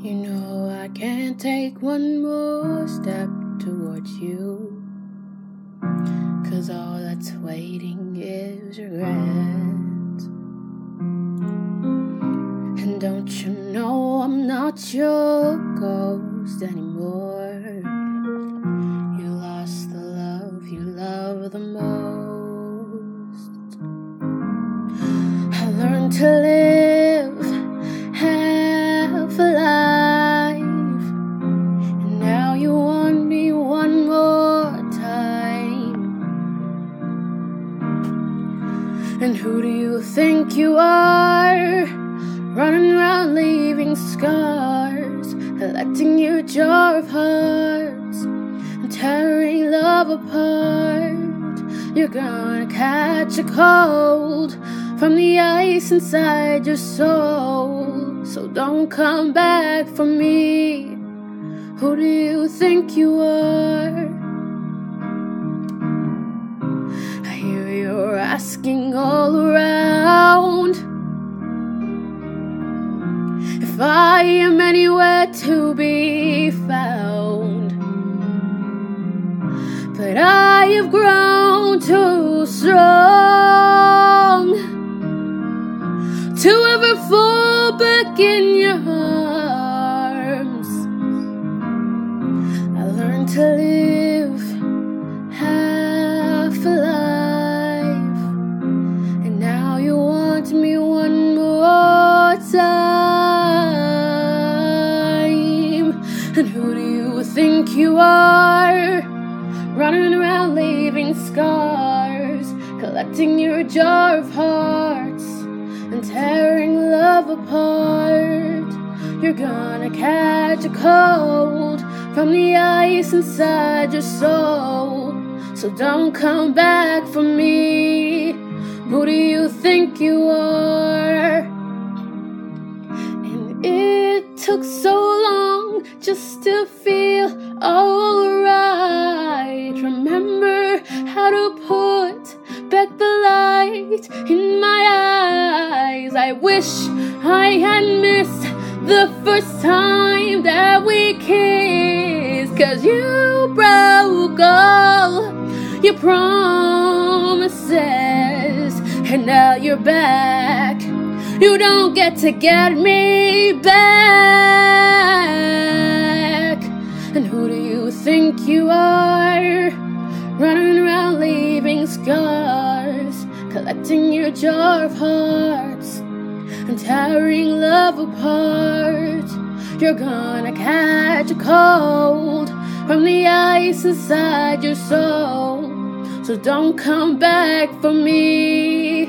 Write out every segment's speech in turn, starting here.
You know I can't take one more step towards you. Cause all that's waiting is regret. And don't you know I'm not your ghost anymore? You lost the love you love the most. I learned to live who do you think you are? Running around leaving scars, collecting your jar of hearts, and tearing love apart. You're gonna catch a cold from the ice inside your soul. So don't come back for me. Who do you think you are? All around if I am anywhere to be found. But I have grown too strong scars, collecting your jar of hearts, and tearing love apart. You're gonna catch a cold from the ice inside your soul. So don't come back for me. Who do you think you are? And it took so long just to feel alright. Put back the light in my eyes. I wish I had missed the first time that we kissed. Cause you broke all your promises, and now you're back. You don't get to get me back. Scars, collecting your jar of hearts, and tearing love apart. You're gonna catch a cold from the ice inside your soul. So don't come back for me.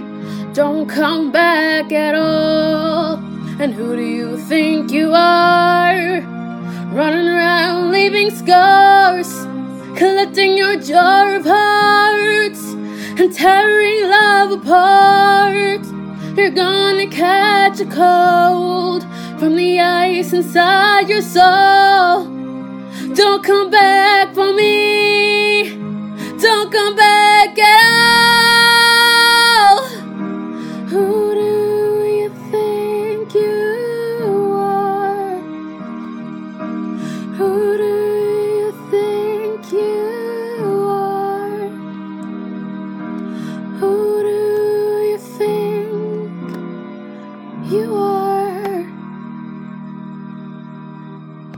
Don't come back at all. And who do you think you are? Running around leaving scars, collecting your jar of hearts, and tearing love apart. You're gonna catch a cold from the ice inside your soul. Don't come back for me. Don't come back at all. Who do you think you are? Who do